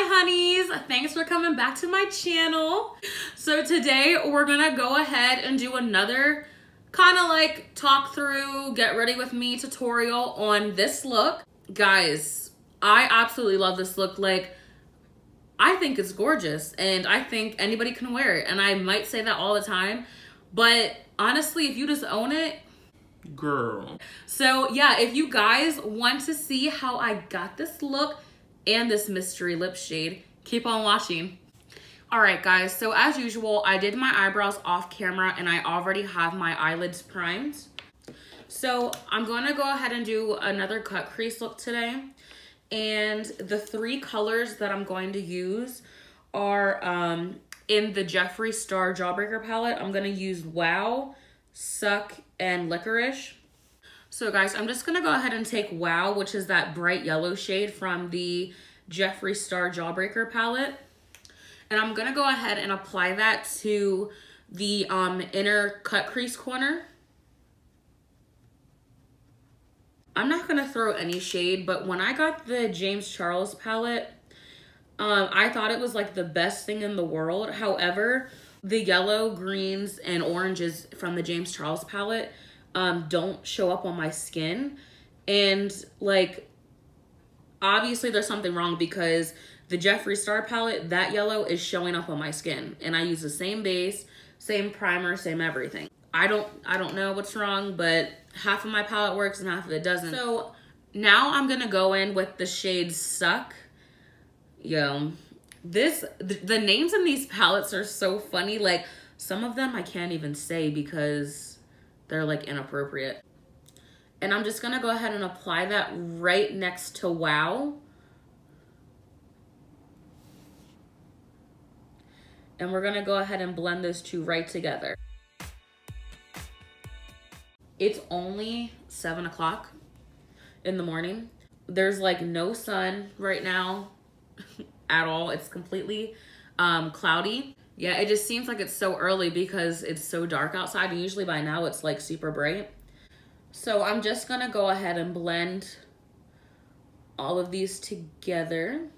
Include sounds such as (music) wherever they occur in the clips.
Hi honeys, thanks for coming back to my channel. So today we're gonna go ahead and do another kind of like talk through, get ready with me tutorial on this look. Guys, I absolutely love this look. Like, I think it's gorgeous and I think anybody can wear it. And I might say that all the time, but honestly, if you just own it, Girl. so yeah, if you guys want to see how I got this look and this mystery lip shade, keep on watching. All right, guys, so as usual, I did my eyebrows off camera and I already have my eyelids primed. So I'm gonna go ahead and do another cut crease look today. And the three colors that I'm going to use are um, in the Jeffree Star Jawbreaker palette. I'm gonna use Wow, Suck, and Licorice. So guys, I'm just gonna go ahead and take Wow, which is that bright yellow shade from the Jeffree Star Jawbreaker palette. And I'm gonna go ahead and apply that to the um, inner cut crease corner. I'm not gonna throw any shade, but when I got the James Charles palette, um, I thought it was like the best thing in the world. However, the yellow, greens, and oranges from the James Charles palette um, don't show up on my skin. And like, obviously there's something wrong because the Jeffree Star palette, that yellow is showing up on my skin. And I use the same base, same primer, same everything. I don't, I don't know what's wrong, but half of my palette works and half of it doesn't. So now I'm gonna go in with the shade Suck. Yo, this, the, the names in these palettes are so funny. Like some of them I can't even say because they're like inappropriate. And I'm just gonna go ahead and apply that right next to Wow. And we're gonna go ahead and blend those two right together. It's only seven o'clock in the morning. There's like no sun right now (laughs) at all. It's completely um, cloudy. Yeah, it just seems like it's so early because it's so dark outside. Usually by now it's like super bright. So I'm just gonna go ahead and blend all of these together.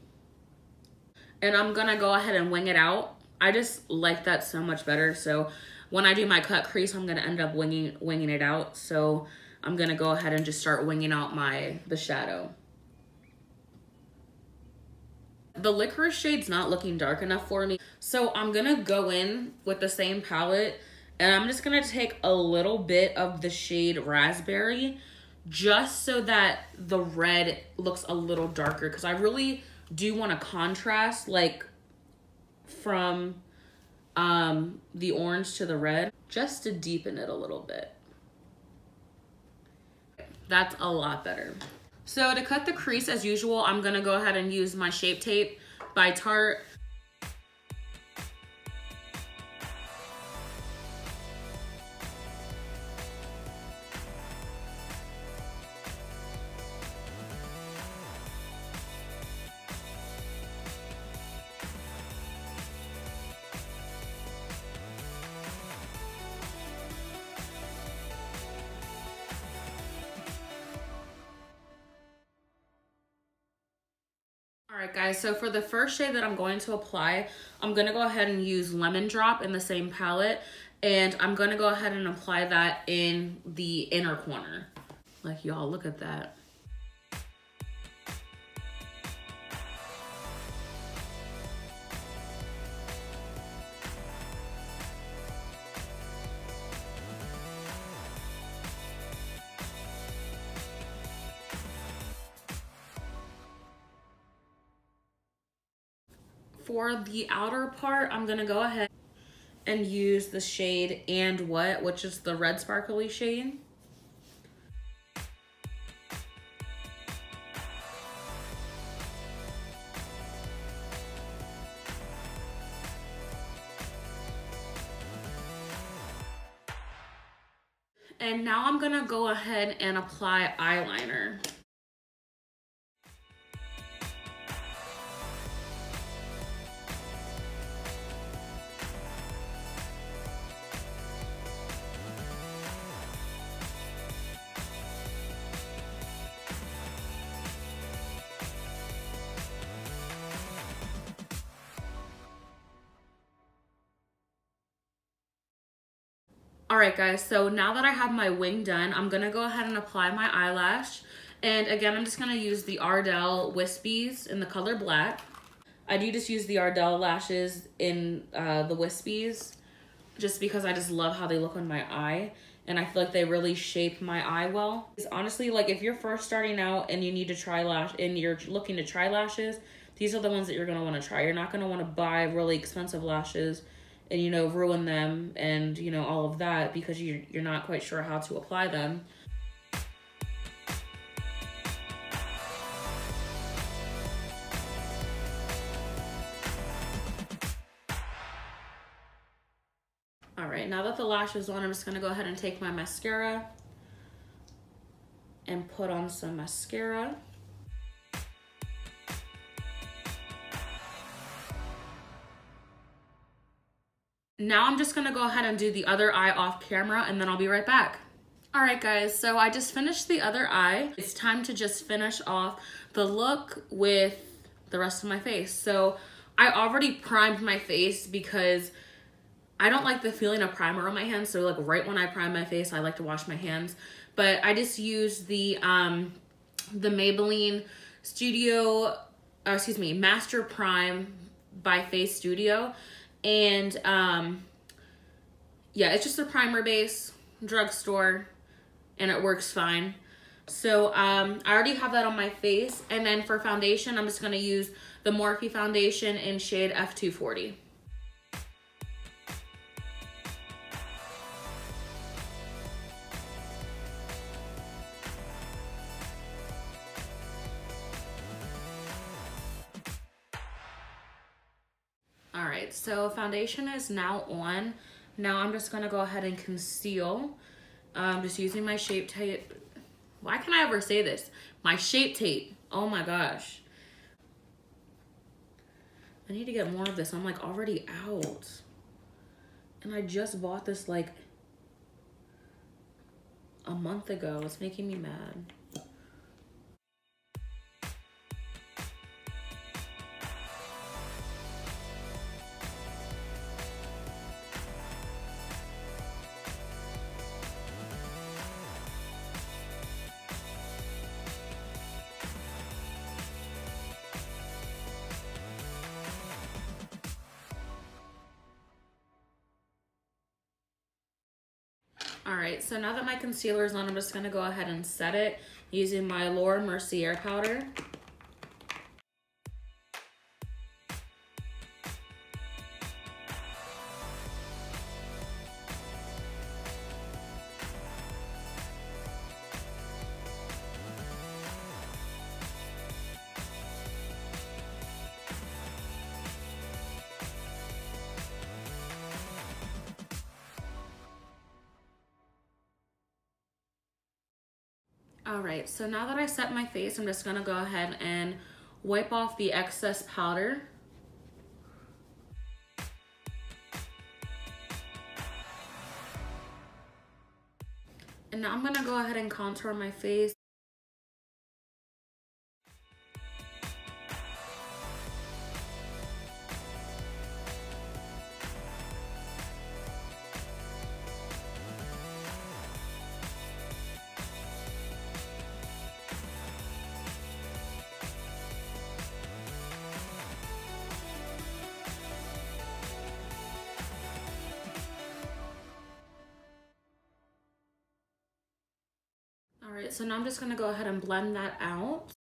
And I'm gonna go ahead and wing it out. I just like that so much better. So when I do my cut crease, I'm gonna end up winging, winging it out. So I'm gonna go ahead and just start winging out my, the shadow. The licorice shade's not looking dark enough for me. So I'm gonna go in with the same palette and I'm just gonna take a little bit of the shade raspberry just so that the red looks a little darker because I really do want to contrast like from um, the orange to the red just to deepen it a little bit. That's a lot better. So to cut the crease as usual, I'm gonna go ahead and use my Shape Tape by Tarte. Right, guys, so for the first shade that I'm going to apply, I'm going to go ahead and use Lemon Drop in the same palette, and I'm going to go ahead and apply that in the inner corner. Like, y'all, look at that. For the outer part, I'm gonna go ahead and use the shade And What, which is the red sparkly shade. And now I'm gonna go ahead and apply eyeliner. Right, guys, so now that I have my wing done, I'm gonna go ahead and apply my eyelash. And again, I'm just gonna use the Ardell Wispies in the color black. I do just use the Ardell lashes in uh, the Wispies just because I just love how they look on my eye and I feel like they really shape my eye well. It's honestly like if you're first starting out and you need to try lash and you're looking to try lashes, these are the ones that you're gonna want to try. You're not gonna want to buy really expensive lashes and you know ruin them and you know all of that because you you're not quite sure how to apply them. All right, now that the lash is on, I'm just gonna go ahead and take my mascara and put on some mascara. Now I'm just gonna go ahead and do the other eye off camera and then I'll be right back. All right guys, so I just finished the other eye. It's time to just finish off the look with the rest of my face. So I already primed my face because I don't like the feeling of primer on my hands. So like right when I prime my face, I like to wash my hands. But I just use the um, the Maybelline Studio, uh, excuse me, Master Prime by Face Studio. And um, yeah, it's just a primer base, drugstore, and it works fine. So um, I already have that on my face. And then for foundation, I'm just gonna use the Morphe foundation in shade F240. So foundation is now on. Now I'm just gonna go ahead and conceal. Um, just using my shape tape. Why can I ever say this? My shape tape. Oh my gosh. I need to get more of this. I'm like already out. And I just bought this like a month ago. It's making me mad. Right, so now that my concealer is on, I'm just gonna go ahead and set it using my Laura Mercier powder. All right, so now that I set my face, I'm just gonna go ahead and wipe off the excess powder. And now I'm gonna go ahead and contour my face. So now I'm just gonna go ahead and blend that out.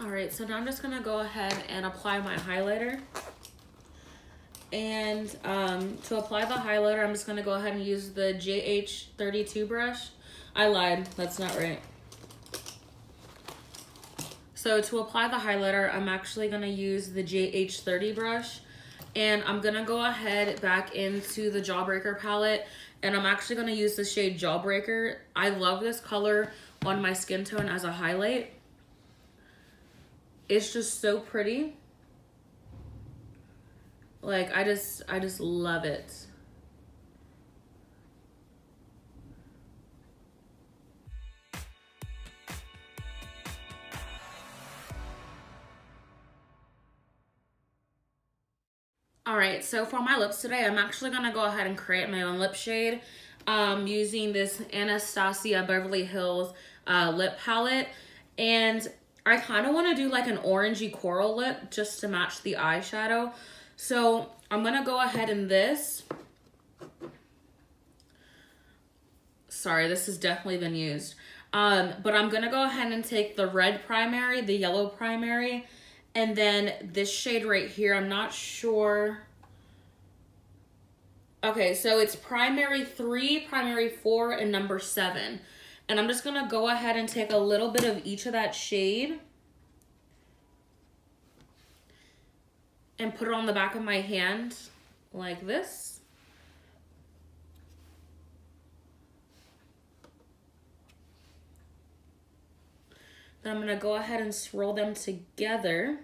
All right, so now I'm just gonna go ahead and apply my highlighter. And um, to apply the highlighter, I'm just gonna go ahead and use the JH32 brush. I lied, that's not right. So to apply the highlighter, I'm actually to use the JH30 brush. And I'm to go ahead back into the Jawbreaker palette. And I'm actually to use the shade Jawbreaker. I love this color on my skin tone as a highlight. It's just so pretty. Like, I just, I just love it. All right, so for my lips today, I'm actually gonna go ahead and create my own lip shade um, using this Anastasia Beverly Hills uh, lip palette. And I kind of want to do like an orangey coral lip just to match the eyeshadow. So I'm gonna go ahead in this. Sorry, this has definitely been used. Um, but I'm gonna go ahead and take the red primary, the yellow primary, and then this shade right here, I'm not sure. Okay, so it's primary three, primary four, and number seven. And I'm just gonna go ahead and take a little bit of each of that shade and put it on the back of my hand like this. Then I'm gonna go ahead and swirl them together.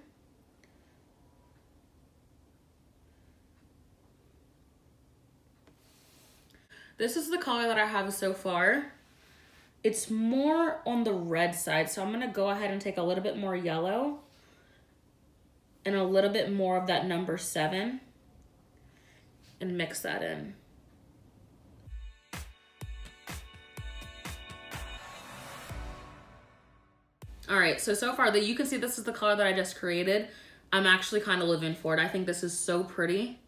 This is the color that I have so far. It's more on the red side, so I'm gonna go ahead and take a little bit more yellow and a little bit more of that number seven and mix that in. All right, so, so far that you can see this is the color that I just created. I'm actually kind of living for it. I think this is so pretty.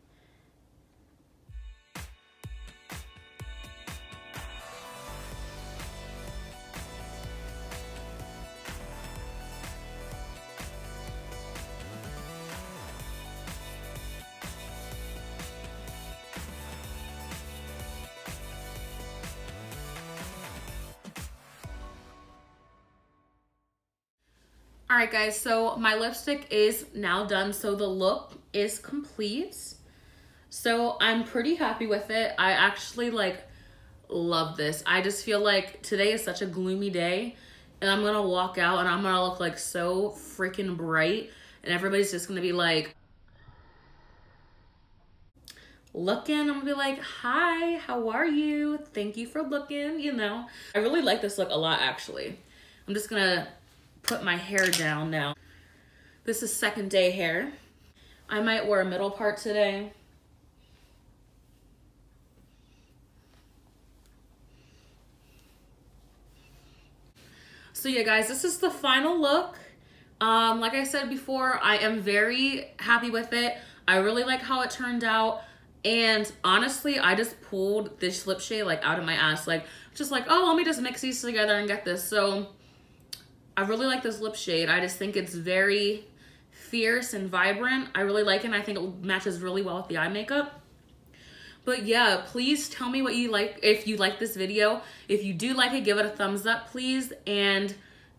All right, guys, so my lipstick is now done. So the look is complete. So I'm pretty happy with it. I actually like love this. I just feel like today is such a gloomy day and I'm gonna walk out and I'm gonna look like so freaking bright and everybody's just gonna be like looking. I'm gonna be like, hi, how are you? Thank you for looking, you know. I really like this look a lot actually. I'm just gonna put my hair down now. This is second day hair. I might wear a middle part today. So yeah, guys, this is the final look. Um, like I said before, I am very happy with it. I really like how it turned out. And honestly, I just pulled this lip shade like out of my ass. Like, just like, oh, let me just mix these together and get this. So I really like this lip shade. I just think it's very fierce and vibrant. I really like it and I think it matches really well with the eye makeup. But yeah, please tell me what you like, if you like this video. If you do like it, give it a thumbs up, please. And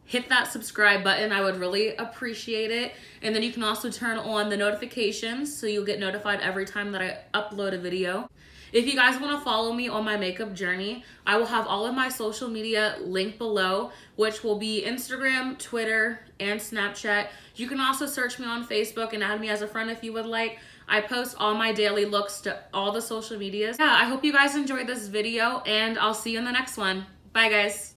hit that subscribe button. I would really appreciate it. And then you can also turn on the notifications so you'll get notified every time that I upload a video. If you guys want to follow me on my makeup journey, I will have all of my social media linked below, which will be Instagram, Twitter, and Snapchat. You can also search me on Facebook and add me as a friend if you would like. I post all my daily looks to all the social medias. Yeah, I hope you guys enjoyed this video and I'll see you in the next one. Bye guys.